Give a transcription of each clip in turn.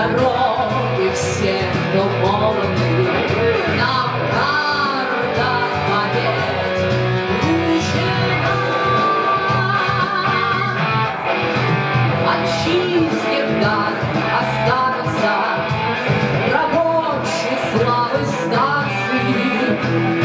дороги все до молоды, нам правда побед нужна. Отчизне вдаль останутся рабочие славы станции,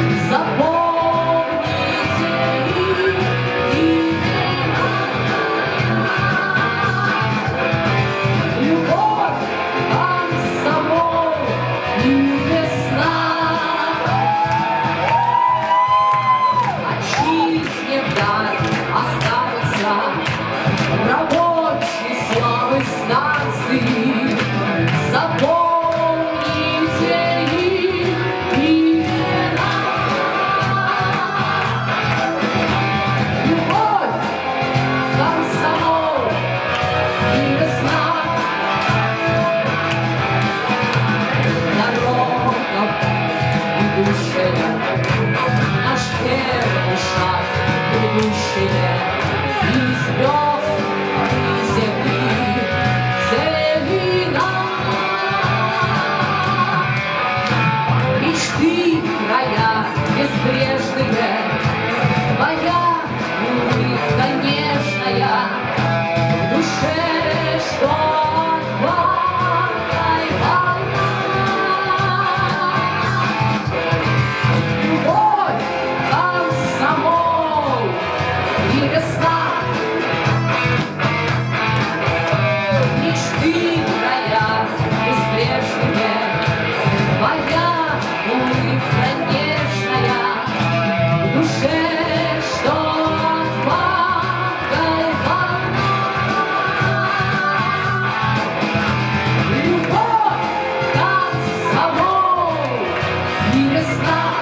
And I want Christmas.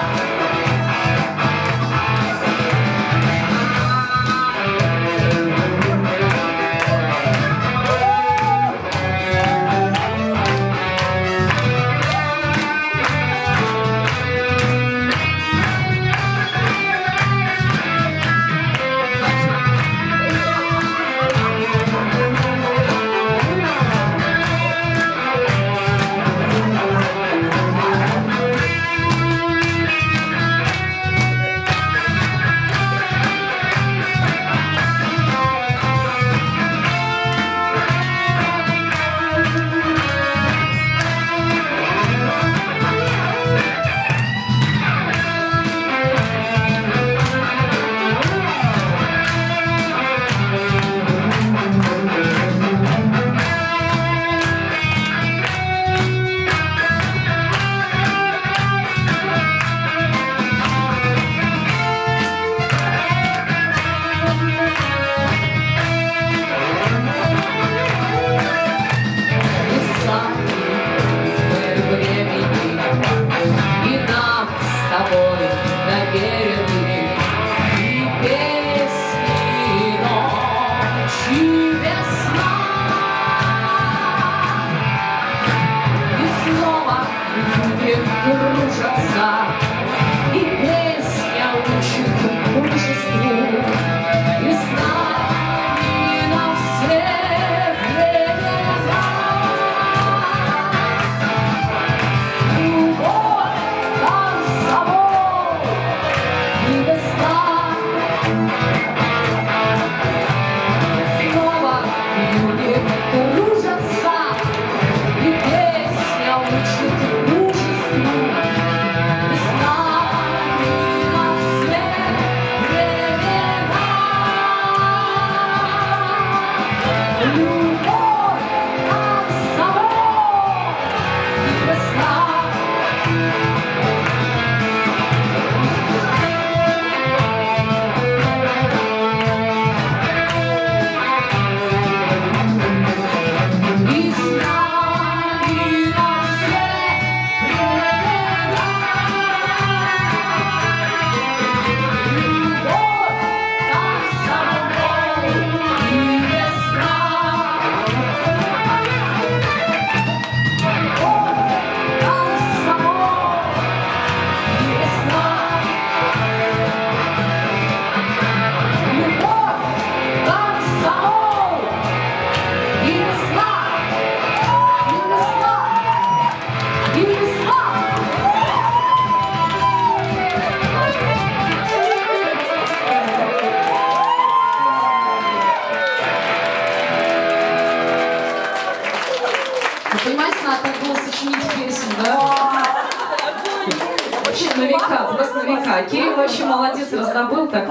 Amor! Вы понимаете, надо так было сочинить песню, да? Вообще на века, просто на века. Кирилл вообще молодец, раздобыл так.